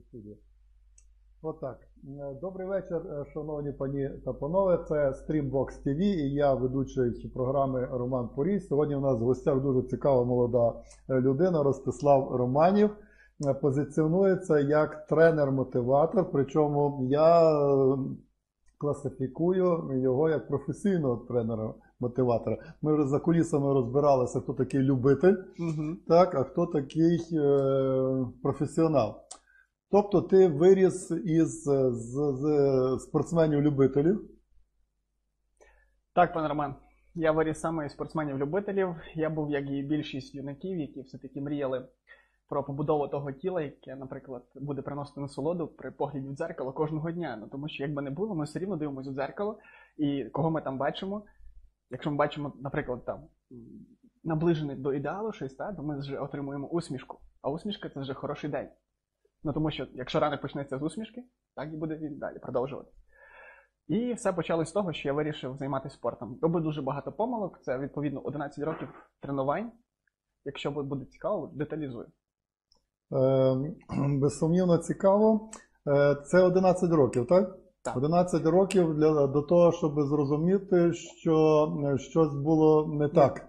студії. Отак. Е, Добрий вечір, е, шановні пані та панове. Це Streambox TV і я, ведучий програми Роман Порій. Сьогодні у нас в гостях дуже цікава молода е, людина Ростислав Романів. Позиціонується як тренер-мотиватор, причому я класифікую його як професійного тренера-мотиватора. Ми вже за кулісами розбиралися, хто такий любитель. Угу. Так, а хто такий е, професіонал? Тобто ти виріс із з, з спортсменів-любителів. Так, пане Роман. Я виріс саме із спортсменів-любителів. Я був, як і більшість юнаків, які все-таки мріяли про побудову того тіла, яке, наприклад, буде приносити насолоду при погляді в дзеркало кожного дня. Ну тому що, як би не було, ми все рівно дивимося в дзеркало, і кого ми там бачимо. Якщо ми бачимо, наприклад, там наближений до ідеалу щось, та, то ми вже отримуємо усмішку. А усмішка це вже хороший день. Ну тому що якщо ранок почнеться з усмішки, так і буде він далі продовжувати. І все почалось з того, що я вирішив займатися спортом. Робив дуже багато помилок. Це відповідно 11 років тренувань. Якщо буде цікаво, деталізую. Е, безсумнівно цікаво. Е, це 11 років, так? Так. 11 років для, до того, щоб зрозуміти, що е, щось було не так.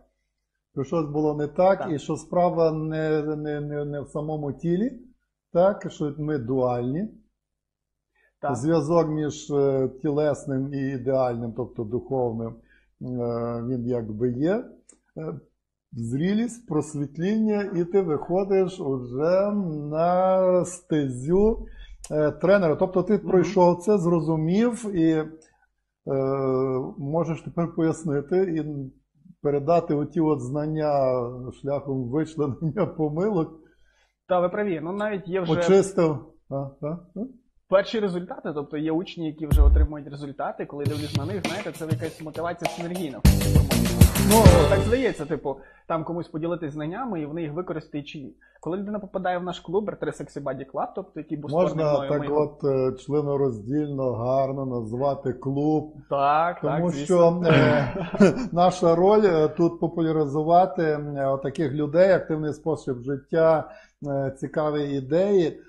Що щось було не так, Так. і що справа не, не, не, не в самому тілі, так, що ми дуальні. Так. Зв'язок між е, тілесним і ідеальним, тобто духовним, е, він якби є. Е, Зрілість, просвітління, і ти виходиш уже на стезю тренера. Тобто ти пройшов це, зрозумів і е, можеш тепер пояснити і передати оті от знання шляхом вичленення помилок, Та ви праві. Ну навіть є вже очистив. А, а, а? перші результати, тобто є учні, які вже отримують результати. Коли дивлюсь на них, знаєте, це якась мотивація синергійна. Ну, так здається, типу, там комусь поділитись знаннями і вони їх використають чи ні. Коли людина попадає в наш клуб R3 Sexy Body Club, тобто який був Можна мною, так ми от е, членороздільно, гарно назвати клуб, так, тому так, що е, наша роль е, тут популяризувати таких людей, активний спосіб життя, цікаві ідеї.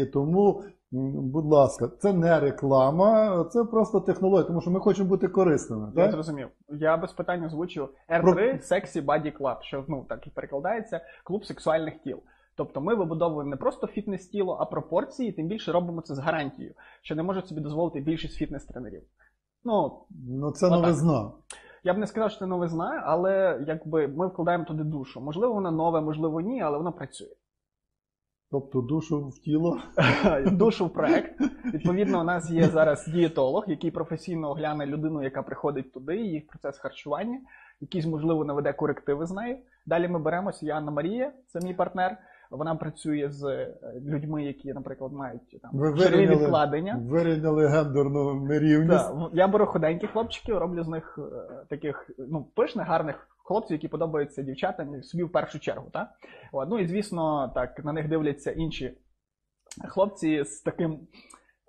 І тому, будь ласка, це не реклама, це просто технологія, тому що ми хочемо бути корисними. Я Так? зрозумів. Я без питань озвучу R3 Про- Sexy Body Club, що ну так і перекладається клуб сексуальних тіл. Тобто ми вибудовуємо не просто фітнес-тіло, а пропорції, тим більше робимо це з гарантією, що не можуть собі дозволити більшість фітнес-тренерів. Ну, Ну це Отак. новизна. я б не сказав, що це новизна, але якби ми вкладаємо туди душу. Можливо, воно нове, можливо, ні, але воно працює. Тобто душу в тіло. душу в проект. Відповідно, у нас є зараз дієтолог, який професійно огляне людину, яка приходить туди, її процес харчування, якийсь, можливо, наведе корективи з нею. Далі ми беремося, я Анна Марія, це мій партнер. Вона працює з е, людьми, які, наприклад, мають там Ви жирові вирівняли, відкладення. вирівняли гендерну нерівність. Так, я беру худеньких хлопчиків, роблю з них е, таких ну, пишних, гарних хлопців, які подобаються дівчатам собі в першу чергу. Та? От, ну і звісно, так на них дивляться інші хлопці з таким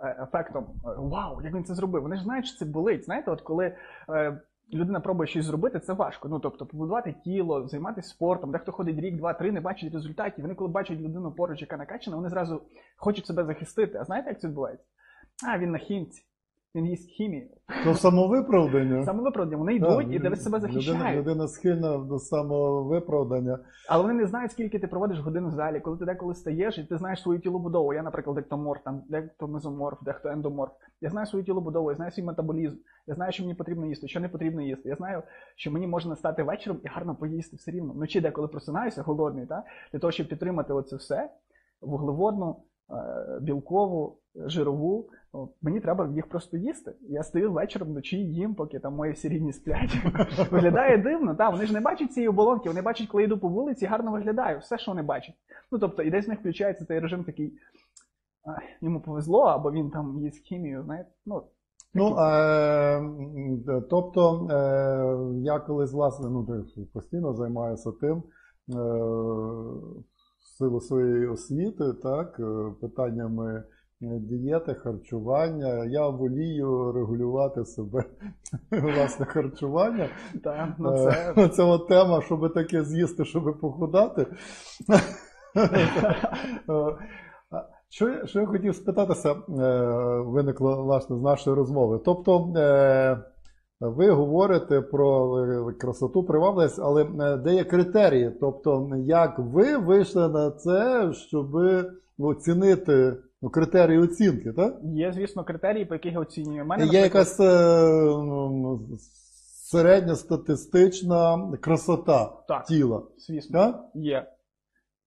е, ефектом: е, Вау, як він це зробив! Вони ж знають, що це болить. Знаєте, от коли. е, Людина пробує щось зробити, це важко. Ну тобто побудувати тіло, займатися спортом. Дехто ходить рік, два, три, не бачить результатів. Вони, коли бачать людину поруч, яка накачана, вони зразу хочуть себе захистити. А знаєте, як це відбувається? А він на хімці, він їсть хімію. То самовиправдання. Самовиправдання, вони йдуть і де себе людина, захищають. людина схильна до самовиправдання. Але вони не знають, скільки ти проводиш годин в залі, коли ти деколи стаєш, і ти знаєш свою тілобудову. Я, наприклад, ектоморф, там, дехто мезоморф, дехто ендоморф. Я знаю свою тілобудову, я знаю свій метаболізм, я знаю, що мені потрібно їсти, що не потрібно їсти. Я знаю, що мені можна стати вечором і гарно поїсти все рівно. Вночі, деколи просинаюся, голодний, та? для того, щоб підтримати оце все, вуглеводну, е, білкову, жирову. Мені треба їх просто їсти. Я стою вечором вночі їм, поки там мої всі рідні сплять. Виглядає дивно, та вони ж не бачать цієї оболонки, вони бачать, коли йду по вулиці, гарно виглядаю, все, що вони бачать. Ну тобто, і десь в них включається той режим такий. а, Йому повезло, або він там їсть хімію, знаєте. Ну, Ну, е, тобто, е, я колись, власне, ну, постійно займаюся тим, е, в силу своєї освіти, так, е, питаннями дієти, харчування. Я волію регулювати себе, власне, харчування. та, ну Е, це. Це от тема, щоб таке з'їсти, щоб похудати. Е, Що, я- що я хотів спитатися, е, виникло власне з нашої розмови. Тобто, е, ви говорите про е, красоту, привабливість, але е, де є критерії? Тобто, як ви вийшли на це, щоб оцінити ну, критерії оцінки, так? Є, звісно, критерії, по яких я оцінюю. Мене, Є наприклад, якась е, ну, середньостатистична красота Так. тіла. звісно, Так? є.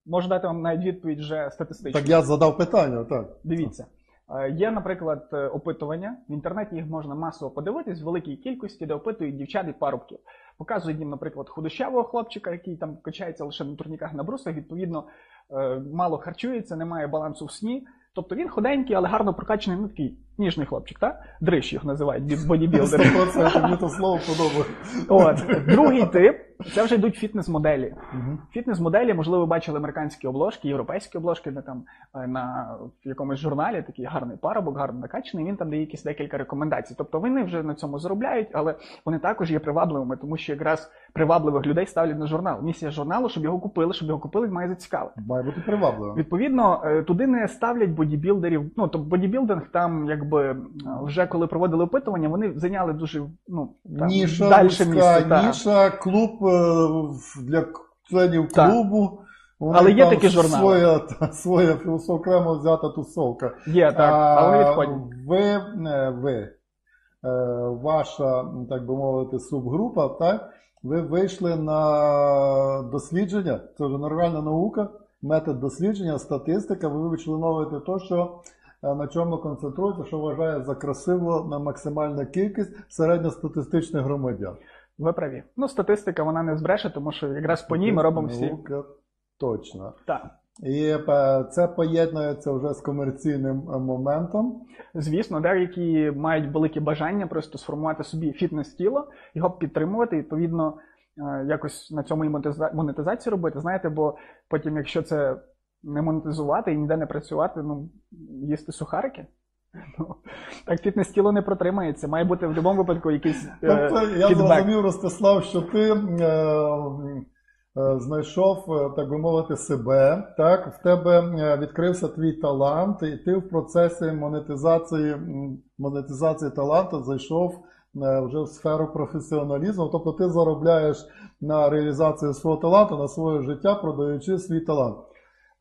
Можу дати вам навіть відповідь вже статистично. так я задав питання, так. Дивіться. Е, Є, наприклад, е, опитування. В інтернеті їх можна масово подивитись в великій кількості, де опитують дівчат і парубків. Показують їм, наприклад, худощавого хлопчика, який там качається лише на турніках на брусах, відповідно, е, мало харчується, немає балансу в сні. Тобто він худенький, але гарно прокачаний, ну такий ніжний хлопчик, так? Дрищ їх називають бі- бодібілдери. 100% мені то слово подобається. Другий тип це вже йдуть фітнес-моделі. Мгм. Фітнес-моделі, можливо, ви бачили американські обложки, європейські обложки, де там е, на в якомусь журналі такий гарний парубок, гарно накачаний. Він там дає якісь декілька рекомендацій. Тобто вони вже на цьому заробляють, але вони також є привабливими, тому що якраз привабливих людей ставлять на журнал. Місія журналу, щоб його купили, щоб його купили, має зацікавити. Має бути привабливо. Відповідно, е, туди не ставлять бодібілдерів. Ну тобто бодібілдинг там, якби е, вже коли проводили опитування, вони зайняли дуже ну там, Ніша, вузька місце. та. клуб для членів клубу. Вони Але є там такі журнали. Своя, та, своя окремо взята тусовка. Є так, а вони відходять. Ви, е, ви, е, ваша, так би мовити, субгрупа, так? Ви вийшли на дослідження, це вже нормальна наука, метод дослідження, статистика, ви вичленовуєте те, що е, на чому концентрується, що вважає за красиво на максимальна кількість середньостатистичних громадян. Ви праві. Ну, статистика вона не збреше, тому що якраз по ній ми робимо всі. Точно. Так. І е, це поєднується вже з комерційним е, моментом. Звісно, деякі мають велике бажання просто сформувати собі фітнес-тіло, його підтримувати, відповідно, е, якось на цьому і монетизацію робити. Знаєте, бо потім, якщо це не монетизувати і ніде не працювати, ну, їсти сухарики. Ну, так фітнес-тіло не протримається. Має бути в будь-якому випадку якийсь е, Тобто я фідбек. зрозумів, Ростислав, що ти е, е, знайшов, е, так би мовити, себе. Так, в тебе е, відкрився твій талант, і ти в процесі монетизації, монетизації таланту зайшов е, вже в сферу професіоналізму. Тобто ти заробляєш на реалізацію свого таланту, на своє життя, продаючи свій талант.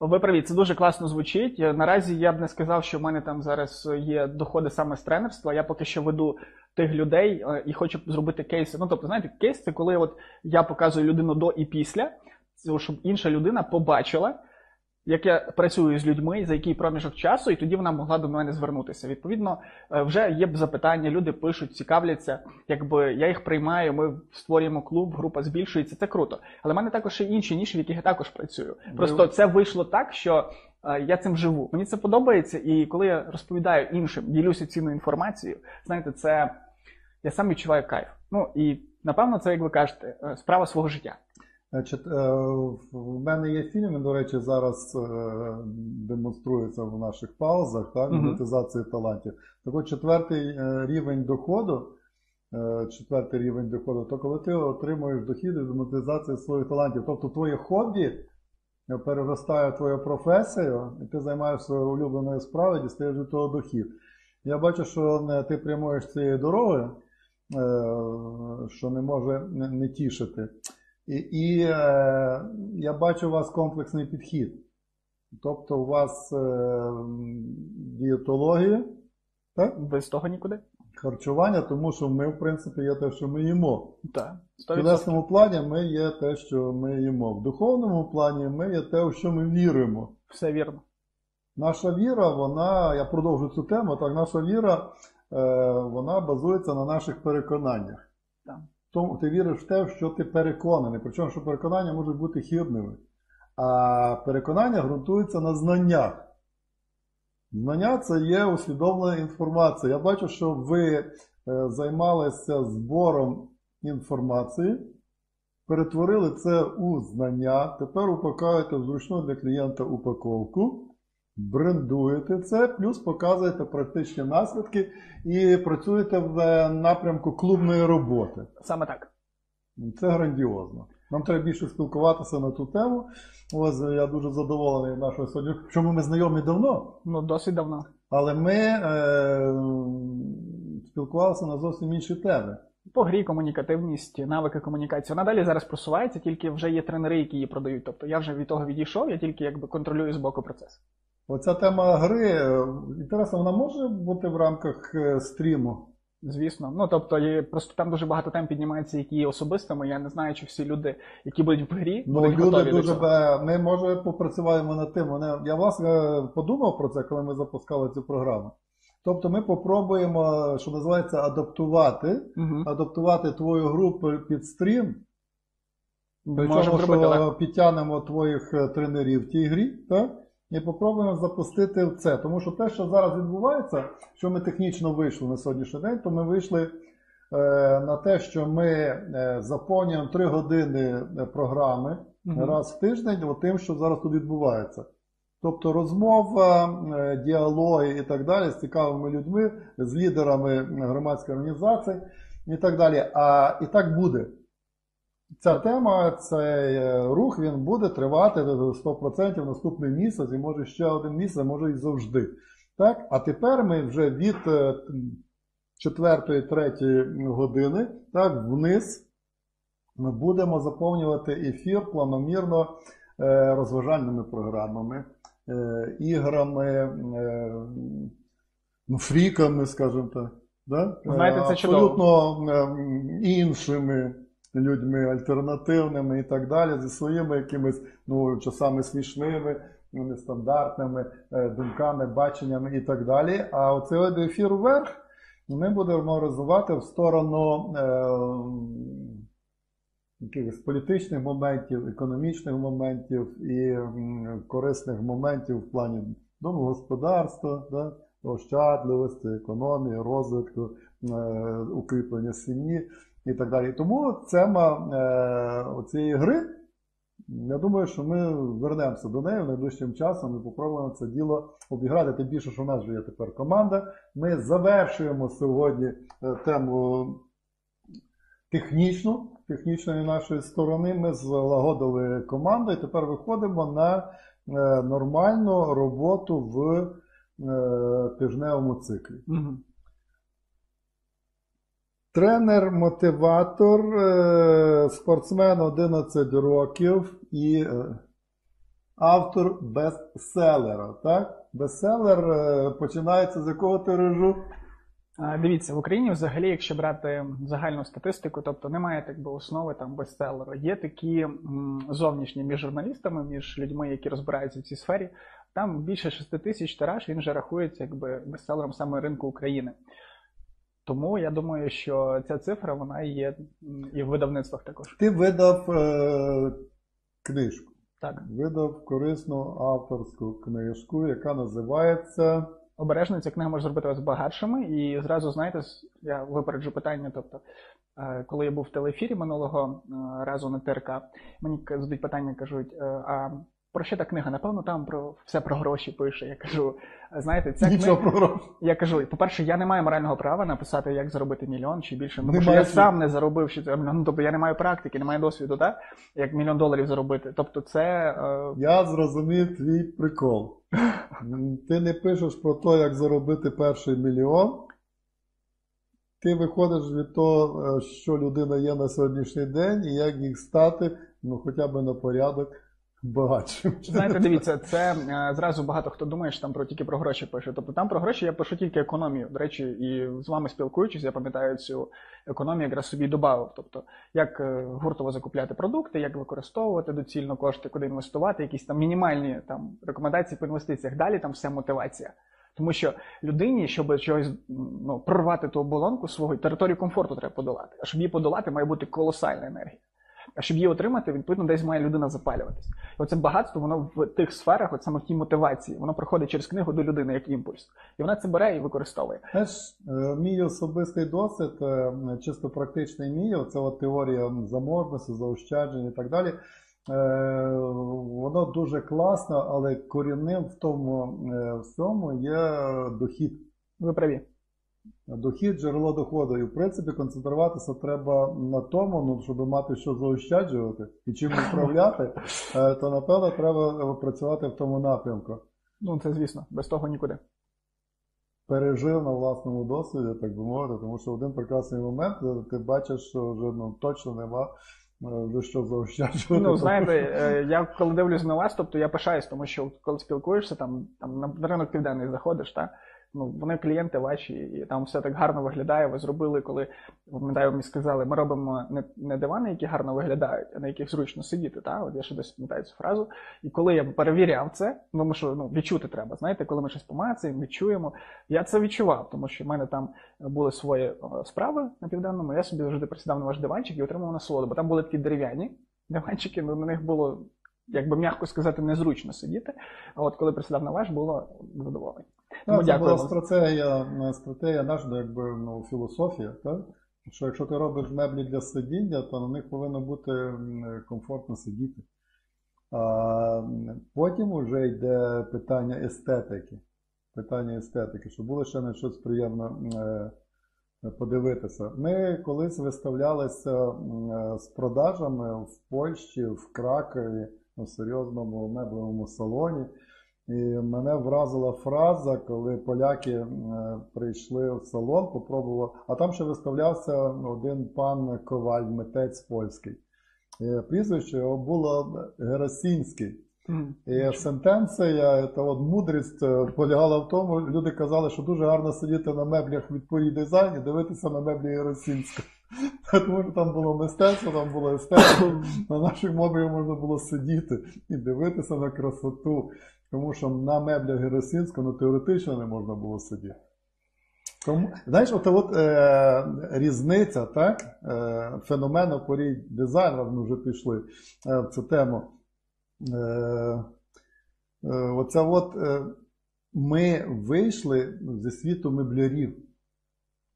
Ви праві, це дуже класно звучить. Е, Наразі я б не сказав, що в мене там зараз є доходи саме з тренерства. Я поки що веду тих людей е, і хочу зробити кейси. Ну, тобто, знаєте, кейс це коли от я показую людину до і після, щоб інша людина побачила, як я працюю з людьми, за який проміжок часу, і тоді вона могла до мене звернутися. Відповідно, е, вже є б запитання, люди пишуть, цікавляться. Якби я їх приймаю, ми створюємо клуб, група збільшується, це круто. Але в мене також є інші ніші, в яких я також працюю. Просто це вийшло так, що е, я цим живу. Мені це подобається, і коли я розповідаю іншим, ділюся цінною інформацією, знаєте, це я сам відчуваю кайф. Ну і напевно, це, як ви кажете, е, справа свого життя. Значить, е, в мене є фільм, він, до речі, зараз е, демонструється в наших паузах, так, монетизації талантів. Так от четвертий е, рівень доходу, четвертий рівень доходу, то коли ти отримуєш дохід від монетизації своїх талантів, тобто твоє хобі переростає в твою професію, і ти займаєшся своєю улюбленою справою, дістаєш від того дохід. Я бачу, що ти прямуєш цією дорогою, що не може не тішити. І, і е, я бачу у вас комплексний підхід. Тобто у вас е, дієтологія, так? Без того нікуди. харчування, тому що ми, в принципі, є те, що ми їмо. Так, В тілесному плані ми є те, що ми їмо. В духовному плані ми є те, у що ми віримо. Все вірно. Наша віра, вона, я продовжу цю тему, так, наша віра, е, вона базується на наших переконаннях. Так. Тому ти віриш в те, що ти переконаний. Причому, що переконання можуть бути хибними. А переконання ґрунтуються на знаннях. Знання це є усвідомлена інформація. Я бачу, що ви е, займалися збором інформації, перетворили це у знання, тепер упакуєте в зручну для клієнта упаковку, брендуєте це, плюс показуєте практичні наслідки і працюєте в е, напрямку клубної роботи. Саме так. Це грандіозно. Нам треба більше спілкуватися на ту тему. Ось я дуже задоволений нашою сьогодні. Чому ми знайомі давно, Ну, досить давно. але ми е, спілкувалися на зовсім інші теми. По грі комунікативність, навики комунікації. Вона далі зараз просувається, тільки вже є тренери, які її продають. Тобто я вже від того відійшов, я тільки якби контролюю з боку процес. Оця тема гри, е, інтересно, вона може бути в рамках е, стріму? Звісно. Ну тобто є, просто там дуже багато тем піднімається, які є особистими. Я не знаю, чи всі люди, які будуть в грі, Ну, будуть люди готові до дуже цього. бе- ми може попрацюємо над тим. Мене я власне подумав про це, коли ми запускали цю програму. Тобто, ми попробуємо, що називається, адаптувати, Мгм. адаптувати твою групу під стрім. Можемо Причому, що легко. підтягнемо твоїх е, тренерів в тій грі, так? І попробуємо запустити в це. Тому що те, що зараз відбувається, що ми технічно вийшли на сьогоднішній день, то ми вийшли е, на те, що ми е, заповнюємо 3 години е, програми Мгм. раз в тиждень от тим, що зараз тут відбувається. Тобто розмова, діалоги і так далі з цікавими людьми, з лідерами громадських організацій і так далі. А і так буде. Ця тема, цей е, рух, він буде тривати до 100% наступний місяць, і може ще один місяць, може і завжди. Так? А тепер ми вже від 4-3 години так, вниз ми будемо заповнювати ефір планомірно е, розважальними програмами, е, іграми, е, ну, фріками, скажімо так. Да? Знаєте, це Е, чудово. Абсолютно е, іншими людьми, альтернативними і так далі, зі своїми якимись ну, часами смішними, ну, нестандартними е, думками, баченнями і так далі. А оцей ефір вверх ми будемо розвивати в сторону. Е, якихось політичних моментів, економічних моментів і корисних моментів в плані домогосподарства, да, ощадливості, економії, розвитку, е, укріплення сім'ї і так далі. Тому тема е, цієї гри, я думаю, що ми вернемося до неї найближчим часом і попробуємо це діло обіграти. Тим більше, що в нас вже є тепер команда. Ми завершуємо сьогодні е, тему технічну, технічної нашої сторони. Ми злагодили команду і тепер виходимо на е, нормальну роботу в тижневому циклі. Тренер, мотиватор, е, спортсмен 11 років і е, автор бестселера. Так? Бестселер е, починається з якого тиражу? Дивіться, в Україні взагалі, якщо брати загальну статистику, тобто немає так би основи там бестселеру. Є такі зовнішні між журналістами, між людьми, які розбираються в цій сфері. Там більше 6 тисяч тираж, він вже рахується якби бестселером саме ринку України. Тому я думаю, що ця цифра вона є і в видавництвах також. Ти видав е, книжку. Так, Видав корисну авторську книжку, яка називається. обережно ця книга може зробити вас багатшими. І зразу знаєте, я випереджу питання. Тобто, е, коли я був в телеефірі минулого е, разу на ТРК, мені задають питання, кажуть: е, а про що та книга? Напевно, там про все про гроші пише. Я кажу, знаєте, ця Нічого книга. про гроші. Я кажу, по-перше, я не маю морального права написати, як заробити мільйон чи більше. Ну, Тому що я сам не заробив ще це мільйон. Ну, тобто я не маю практики, не маю досвіду, так? Як мільйон доларів заробити. Тобто, це е, Я зрозумів твій прикол. Ти не пишеш про те, як заробити перший мільйон. Ти виходиш від того, е, що людина є на сьогоднішній день, і як їх стати, ну, хоча б на порядок багатшим. Знаєте, дивіться, це е, зразу багато хто думає, що там про тільки про гроші пише. Тобто там про гроші я пишу тільки економію. До речі, і з вами спілкуючись, я пам'ятаю цю економію, якраз собі додав. Тобто, як е, гуртово закупляти продукти, як використовувати доцільно кошти, куди інвестувати, якісь там мінімальні там рекомендації по інвестиціях. Далі там все мотивація. Тому що людині, щоб чогось ну, прорвати ту оболонку свого територію комфорту треба подолати. А щоб її подолати, має бути колосальна енергія. А щоб її отримати, відповідно, десь має людина запалюватись. І оце багатство, воно в тих сферах, от саме в тій мотивації, воно приходить через книгу до людини як імпульс. І вона це бере і використовує. Знаєш, е, мій особистий досвід, е, чисто практичний мій, це от теорія заможності, заощаджень і так далі. е, Воно дуже класно, але корінним в тому всьому є дохід. Ви праві. Дохід, джерело доходу. І в принципі концентруватися треба на тому, ну, щоб мати що заощаджувати і чим управляти, е, то напевно треба працювати в тому напрямку. Ну, це звісно, без того нікуди. Пережив на власному досвіді, так би мовити, тому що в один прекрасний момент е, ти бачиш, що вже ну, точно нема е, вже що заощаджувати. Ну, знаєте, е, я коли дивлюсь на вас, тобто я пишаюсь, тому що коли спілкуєшся, там, там на ринок південний заходиш, так? Ну, вони клієнти ваші, і там все так гарно виглядає. Ви зробили, коли пам'ятаю, мені сказали, ми робимо не, не дивани, які гарно виглядають, а на яких зручно сидіти. Та? От я ще досі пам'ятаю цю фразу. І коли я перевіряв це, тому що ну, відчути треба, знаєте, коли ми щось помацаємо, відчуємо. Я це відчував, тому що в мене там були свої справи на південному. Я собі завжди присідав на ваш диванчик і отримав насолоду, бо там були такі дерев'яні диванчики, ну на них було. Якби м'яко сказати, незручно сидіти. А от коли присідав на ваш, було задоволення. Ну, це була стратегія, стратегія наша, якби ну, філософія, так? що якщо ти робиш меблі для сидіння, то на них повинно бути комфортно сидіти. А Потім вже йде питання естетики. Питання естетики, щоб було ще на щось приємно е, подивитися. Ми колись виставлялися з продажами в Польщі, в Кракові, у серйозному меблевому салоні. І мене вразила фраза, коли поляки е, прийшли в салон, попробували, а там ще виставлявся один пан Коваль, митець польський. І Прізвище його було Герасінський. І сентенція, та от мудрість е, полягала в тому, люди казали, що дуже гарно сидіти на меблях від порі дизайн і дивитися на меблі Герасінського. Тому що там було мистецтво, там було естетика, на наших меблях можна було сидіти і дивитися на красоту. Тому що на меблях Герасинського ну, теоретично не можна було сидіти. Тому, Знаєш, от, от е, різниця, так? Е, феномену порій дизайнера, ми вже пішли е, в цю тему. Е, е, Оця от е, ми вийшли зі світу меблярів,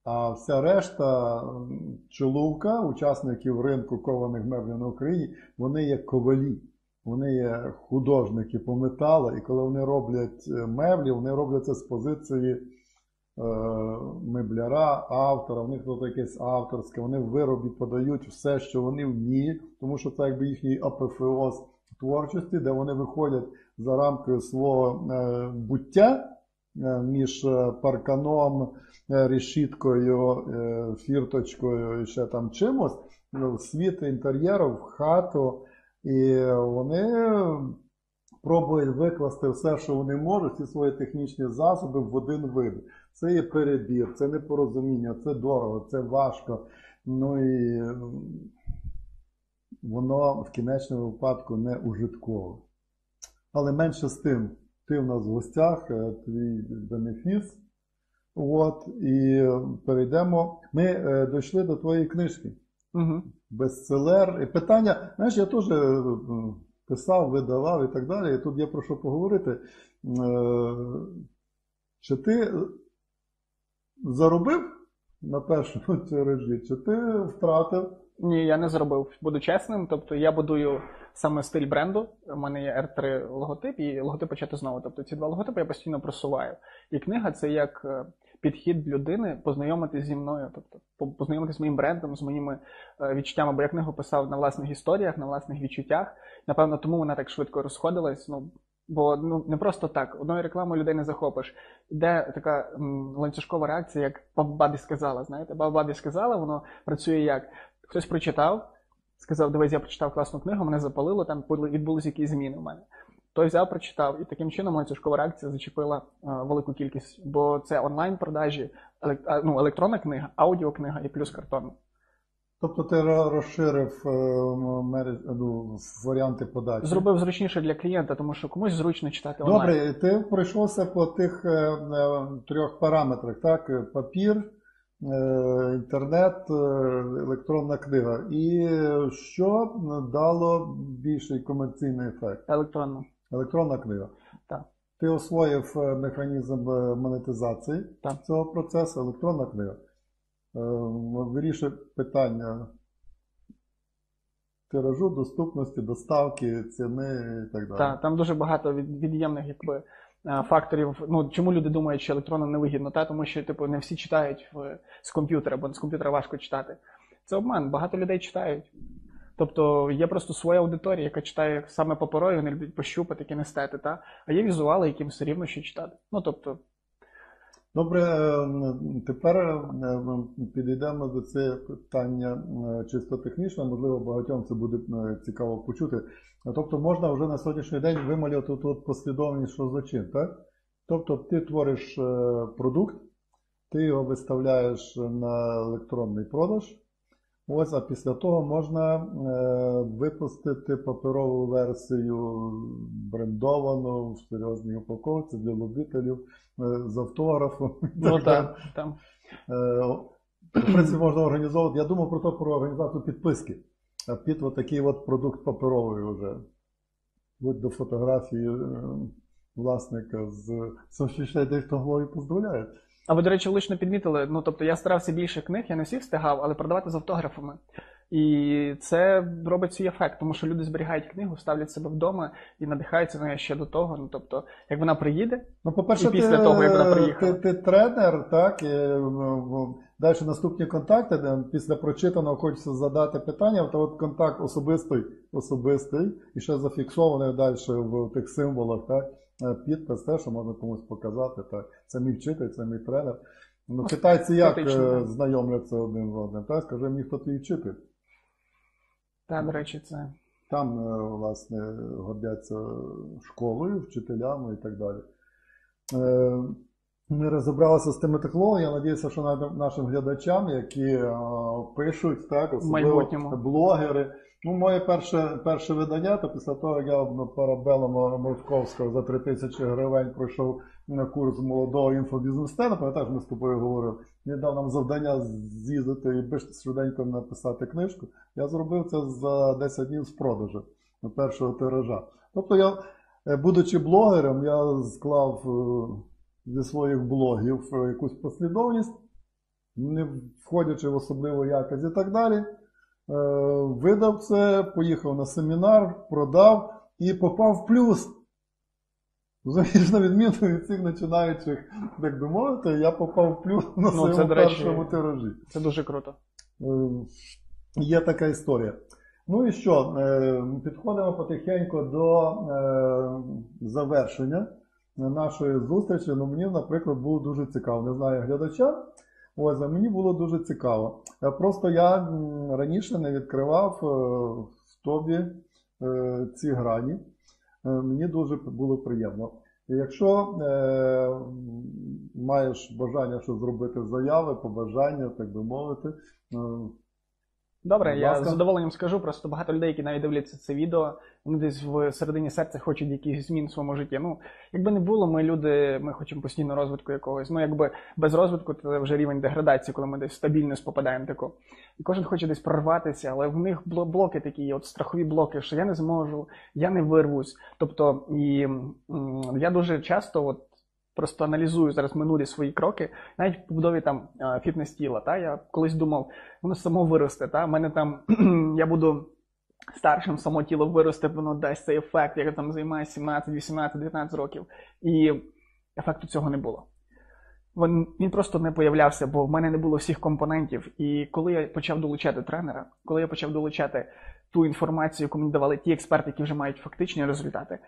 а вся решта чоловка, учасників ринку кованих меблів на Україні, вони є ковалі. Вони є художники по металу, і коли вони роблять е, меблі, вони роблять це з позиції е, мебляра, автора, у них тут якесь авторське, вони в виробі подають все, що вони вміють, тому що це якби їхній апофеоз творчості, де вони виходять за рамкою свого е, буття між е, парканом, е, решіткою, е, фірточкою і ще там чимось, світ інтер'єру, в хату. І вони пробують викласти все, що вони можуть, всі свої технічні засоби в один вид. Це є перебір, це непорозуміння, це дорого, це важко. Ну і воно в кінечному випадку не ужитково. Але менше з тим, ти в нас в гостях, е, твій бенефіс. От, І перейдемо. Ми е, дійшли до твоєї книжки. Угу. Бестселер. І питання, знаєш, я теж е, писав, видавав і так далі. І тут є про що поговорити. Е, чи ти заробив на першому тиражі, чи ти втратив? Ні, я не зробив. Буду чесним. Тобто я будую саме стиль бренду. У мене є R3 логотип і логотип почати знову. Тобто ці два логотипи я постійно просуваю. І книга це як е, підхід людини познайомитися зі мною, тобто познайомитися з моїм брендом, з моїми е, відчуттями, бо я книгу писав на власних історіях, на власних відчуттях. Напевно, тому вона так швидко розходилась. Ну, Бо ну не просто так, одною рекламою людей не захопиш. Де така м, ланцюжкова реакція, як Бабі сказала. Знаєте, Бабі сказала, воно працює як хтось прочитав, сказав, дивись, я прочитав класну книгу, мене запалило, там відбулися якісь зміни в мене. Той взяв, прочитав, і таким чином ланцюжкова реакція зачепила а, велику кількість, бо це онлайн-продажі, ну, електронна книга, аудіокнига і плюс картон. Тобто ти розширив е, ну, варіанти подачі? Зробив зручніше для клієнта, тому що комусь зручно читати онлайн. Добре, ти пройшовся по тих е, е, трьох параметрах, так? Папір, інтернет, електронна книга. І що дало більший комерційний ефект? Електронна. Електронна книга. Так. Ти освоїв механізм монетизації так. цього процесу, електронна книга. Е, вирішує питання тиражу, доступності, доставки, ціни і так далі. Так, там дуже багато від'ємних якби, е, факторів. Ну чому люди думають, що електронно невигідно? Та тому що типу не всі читають в, з комп'ютера, бо з комп'ютера важко читати. Це обман. Багато людей читають. Тобто є просто своя аудиторія, яка читає саме паперові, вони люблять пощупати, кінестети, та а є візуали, яким все рівно що читати. Ну тобто, Добре, тепер підійдемо до це питання чисто технічно, можливо, багатьом це буде цікаво почути. Тобто можна вже на сьогоднішній день вималювати тут послідовність, за так? Тобто ти твориш е, продукт, ти його виставляєш на електронний продаж. Ось, а після того можна е, випустити паперову версію брендовану в серйозній упаковці для любителів е, з автографом. ну так, там. Е, В принципі, можна організовувати. Я думав про те, про організацію підписки. А під отакий от продукт паперовий вже. Будь до фотографії е, власника з суміщної технології дозволяє. А ви, до речі, влучно підмітили. Ну тобто я старався більше книг, я не всіх встигав, але продавати з автографами. І це робить свій ефект, тому що люди зберігають книгу, ставлять себе вдома і надихаються нею ще до того. Ну тобто, як вона приїде, Ну, по-перше, І після ти, того, як вона ти, приїхала. ти, тренер, так, і, м, далі наступні контакти, де після прочитаного хочеться задати питання, то от контакт особистий, особистий, і ще зафіксований далі в тих символах, так, підпис, те, що можна комусь показати, так. Це мій вчитель, це мій тренер. Ну, китайці як фактично, е, знайомляться один з одним, так, скажи мені, хто твій вчитель. та до речі, це Там, е, власне, гордяться школою, вчителями і так далі. Е, Ми розібралися з тими технологіями. Я сподіваюся, що нашим глядачам, які е, пишуть, так, особливо блогери. Ну, моє перше, перше видання, то після того, як я парабелом Московського за 3 тисячі гривень пройшов курс молодого інфобізнес-стена, пам'ятаєш, ми з тобою говорили, він дав нам завдання з'їздити і більш швиденько написати книжку. Я зробив це за 10 днів з продажу першого тиража. Тобто я, е, будучи блогером, я склав е, зі своїх блогів е, якусь послідовність, не входячи в особливу якість і так далі. Е, Видав це, поїхав на семінар, продав і попав в плюс. Розумієш, на відміну від цих починаючих, так би мовити, я попав в плюс на Ну, своєму це, до речі, тиражі. це дуже круто. Е, Є така історія. Ну і що? е, Підходимо потихеньку до завершення нашої зустрічі. Ну, мені, наприклад, було дуже цікаво. Не знаю глядача. Ось, а мені було дуже цікаво. Е, Просто я раніше не відкривав е, в тобі е, ці грані. Мені дуже було приємно. Якщо е, маєш бажання щось зробити заяви, побажання, так би мовити, Добре, я з задоволенням скажу. Просто багато людей, які навіть дивляться це відео, вони десь в середині серця хочуть якихось змін в своєму житті. Ну, якби не було, ми люди, ми хочемо постійно розвитку якогось. Ну, якби без розвитку це вже рівень деградації, коли ми десь в стабільність попадаємо таку. І кожен хоче десь прорватися, але в них бло- блоки такі, от страхові блоки, що я не зможу, я не вирвусь. Тобто, і я дуже часто от. Просто аналізую зараз минулі свої кроки, навіть в побудові там е, фітнес тіла. Та я колись думав, воно само виросте. Та? У мене там я буду старшим, само тіло виросте, воно дасть цей ефект, як я там займаюся 17, 18, 19 років. І ефекту цього не було. Він, він просто не появлявся, бо в мене не було всіх компонентів. І коли я почав долучати тренера, коли я почав долучати ту інформацію, яку мені давали ті експерти, які вже мають фактичні результати,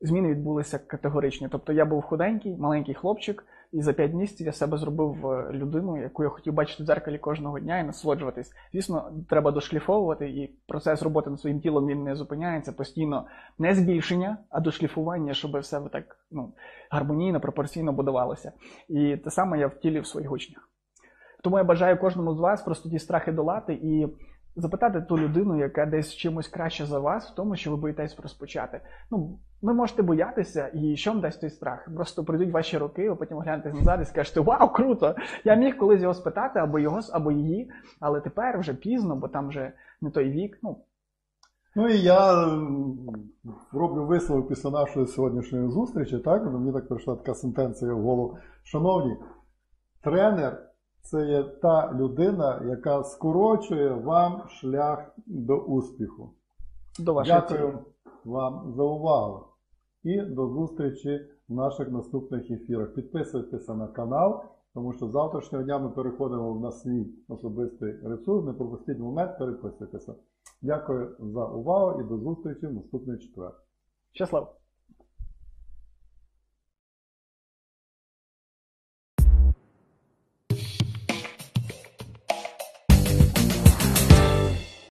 зміни відбулися категоричні. Тобто я був худенький, маленький хлопчик, і за 5 місяців я себе зробив е, людину, яку я хотів бачити в дзеркалі кожного дня і насолоджуватись. Звісно, треба дошліфовувати, і процес роботи над своїм тілом він не зупиняється постійно не збільшення, а дошліфування, щоб все так ну, гармонійно, пропорційно будувалося. І те саме я втілив в своїх учнях. Тому я бажаю кожному з вас просто ті страхи долати і запитати ту людину, яка десь чимось краще за вас, в тому, що ви боїтесь розпочати. Ну, ви можете боятися, і що вам дасть той страх? Просто пройдуть ваші роки, ви потім глянете назад і скажете, вау, круто! Я міг колись його спитати, або його, або її, але тепер вже пізно, бо там вже не той вік. Ну, Ну і я роблю висновок після нашої сьогоднішньої зустрічі. Так? Мені так прийшла така сентенція в голову. Шановні, тренер це є та людина, яка скорочує вам шлях до успіху. до вашого Дякую вам за увагу і до зустрічі в наших наступних ефірах. Підписуйтеся на канал, тому що з завтрашнього дня ми переходимо на свій особистий ресурс. Не пропустіть момент, переписуйтеся. Дякую за увагу і до зустрічі в наступний четвер. Щасливо!